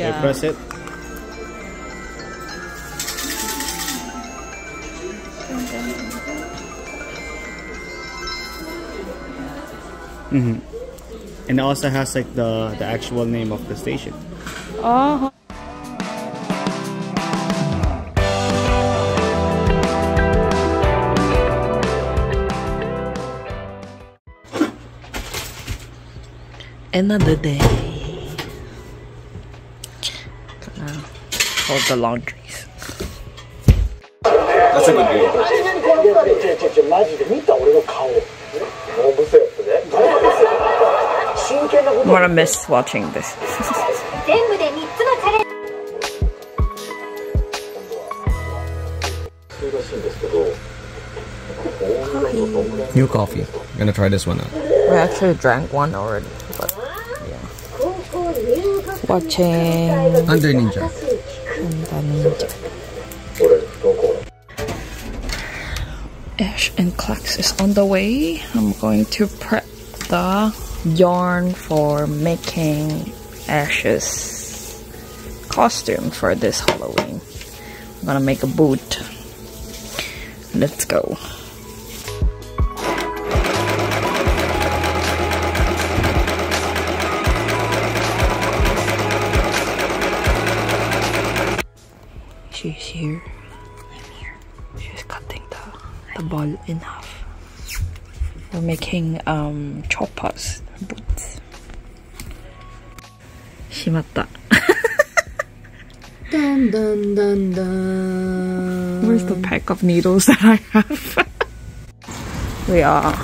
Okay, press it. Mm-hmm. And it also has like the the actual name of the station. Oh. Another day. called The Laundries. That's a good. I'm gonna miss watching this. New coffee. I'm gonna try this one out. We actually drank one already. But yeah. Watching Under Ninja. Ash and Clax is on the way. I'm going to prep the yarn for making Ash's costume for this Halloween. I'm gonna make a boot. Let's go. she's here. She's cutting the, the ball in half. We're making um, choppers, boots. Shimatta. dun dun dun dun. Where's the pack of needles that I have? we are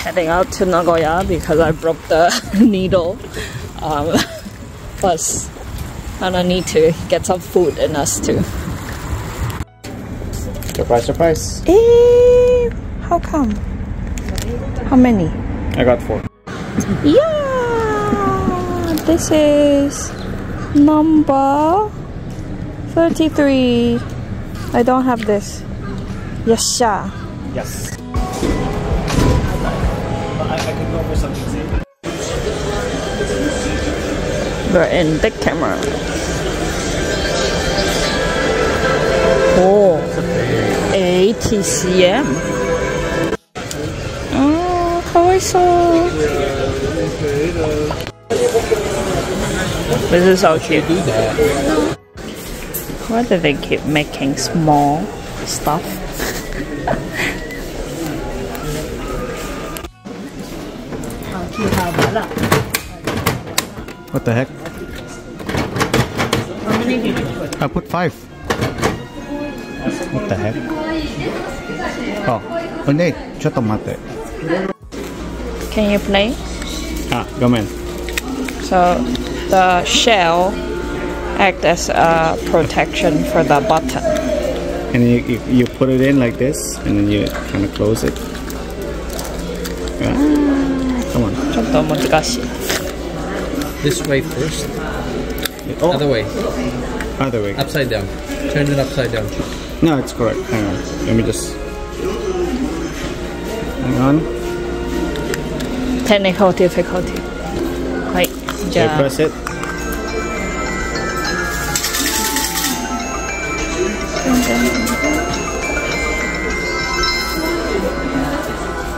heading out to Nagoya because I broke the needle. Um, plus and I need to get some food in us too. Surprise, surprise. Eh, how come? How many? I got four. Yeah, this is number 33. I don't have this. Yasha. Yes. I, I could go for something safe. We're in Bic Camera. Oh, 80 cm. Oh, how I saw. This is so cute. Why do they keep making small stuff? What the heck? How many did you put? I put five. What the heck? Oh, oh wait, ちょっと待って. Can you play? Ah, come in. So the shell act as a protection for the button. And you, you, you put it in like this, and then you kind of close it. Yeah. Come on. ちょっと難しい。 This way first. Oh, Other way. other way. Upside down. Turn it upside down. No, it's correct. Hang on. Let me just. Hang on. Technical difficulty. はい。じ Okay, ゃあ press it.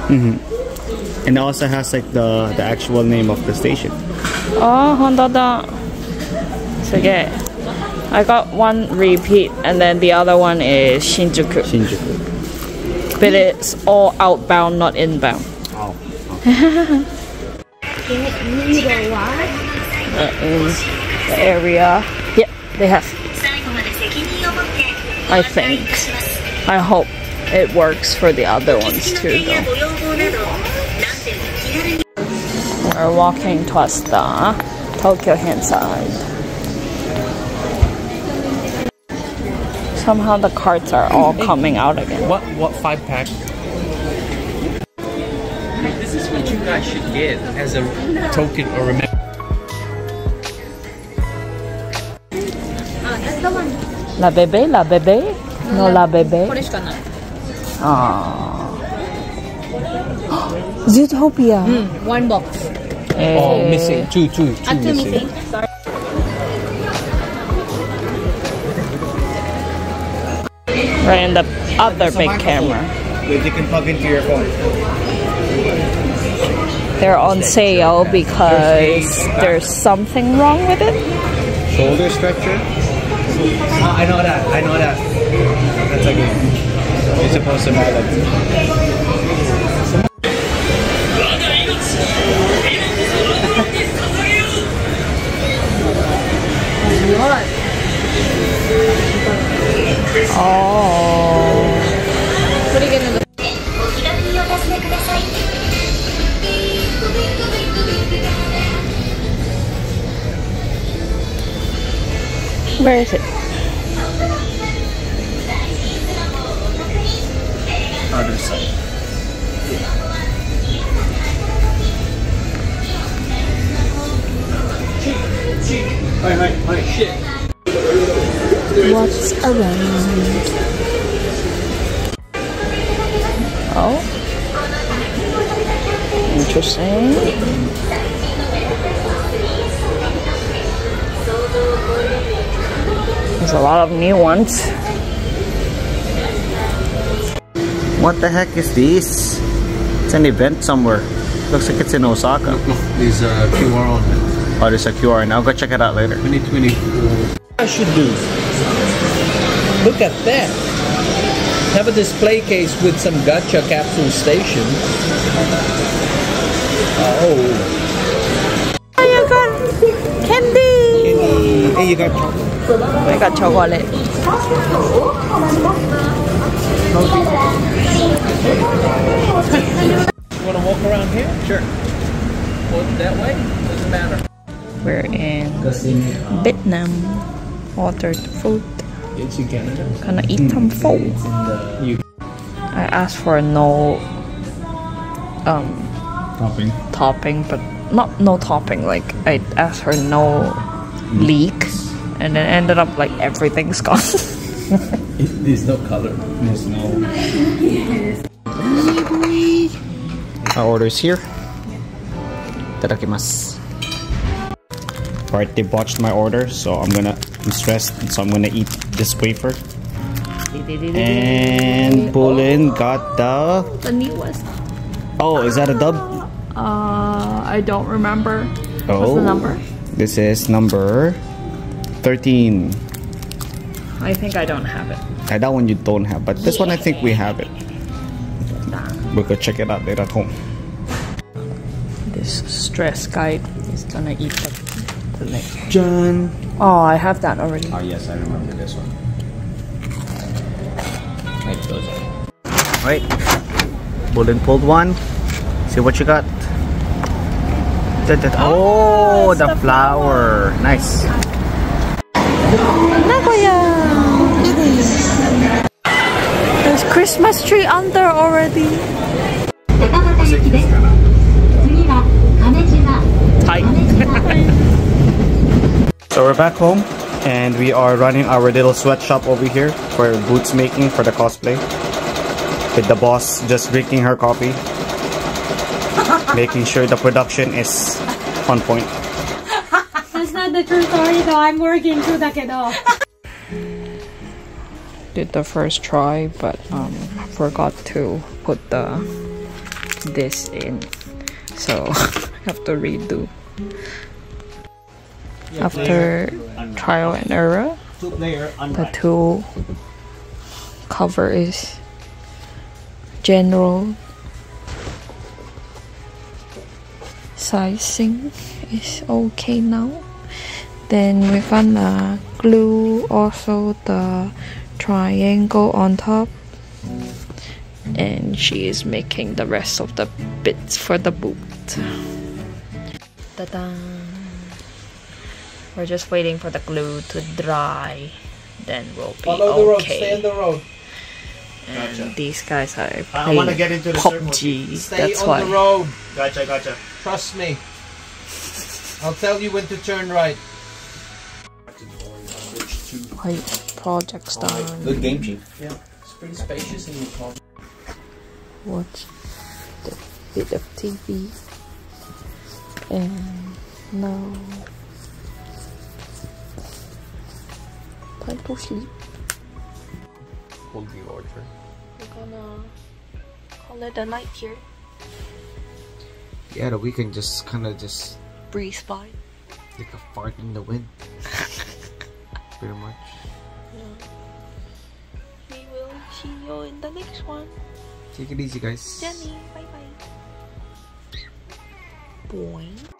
Mm-hmm. And it also has like the the actual name of the station. あー、本当だ。すげえ。 I got one repeat, and then the other one is Shinjuku. Shinjuku. But it's all outbound, not inbound. Oh. Okay. that is the area. Yep, they have. I think. I hope it works for the other ones too, though. We're walking towards the Tokyo Hand side. Somehow the carts are all coming out again. What what five pack? This is what you guys should get as a token or remember. La bébé, la bébé? No, la bébé. Ah. Zootopia. Mm, one box. Eh. Oh, missing two, two, two missing. Right, and the other Bic Camera. That you can plug into your phone. They're on sale because there's something wrong with it. Shoulder stretcher. I know that. I know that. That's a game. You're supposed to buy that. Oh. お気軽にお尋ねください Where is it? Other side. Hi, hi, hi. Shit. What's around? Oh. Interesting. There's a lot of new ones. What the heck is this? It's an event somewhere. Looks like it's in Osaka. There's a QR on it. Oh, there's a QR, and I'll go check it out later. 2024. Uh, I should do. Look at that. Have a display case with some gacha capsule station. Oh. you got candy. Hey, you got chocolate. I got chocolate. You want to walk around here? Sure. Walk that way? Doesn't matter. We're in Vietnam. Ordered food. It's in Canada. Gonna eat some pho. You I asked for no um Topping. topping, but not no topping. Like I asked for no leek, and then ended up like everything's gone. There's no color. There's no. Our order's here. Tadakimasu. Alright, they botched my order, so I'm gonna. I'm stressed, so I'm gonna eat this wafer. And Bulin got the. the newest. Oh, is that a dub? Uh, I don't remember. Oh. What's the number? This is number 13. I think I don't have it. Uh, that one you don't have, but this one I think we have it. Nah. We'll go check it out later at home. This stress guide is gonna eat the, the next John. Oh, I have that already. Oh yes, I remember this one. Right, those. All right, bullet pulled one. See what you got. Oh, oh the, the flower. flower. Nice. Nagoya. There's Christmas tree under already. Hi. So we're back home and we are running our little sweatshop over here for boots making for the cosplay. With the boss just drinking her coffee. making sure the production is on point. That's not the true story though. I'm working through the kiddo. Did the first try but um forgot to put the this in. So I have to redo. After trial and error, the two cover is general sizing is okay now. Then we're gonna glue also the triangle on top. And she is making the rest of the bits for the boot. Ta-da! We're just waiting for the glue to dry then we'll be Follow the road. Stay on the road. and these guys are I playing wanna get into the circle. PUBG. Stay That's on why. the road. Gotcha, gotcha. Trust me. I'll tell you when to turn right. Wait, project's done. Good game, Chief. Yeah. It's pretty spacious in your car. Watch the bit of TV. And now time to sleep. Hold the order. We're gonna call it a night here. Yeah, the weekend just kind of just Breeze by. like a fart in the wind. Pretty much. We will see you in the next one. Take it easy, guys. Jenny, bye bye. Boing.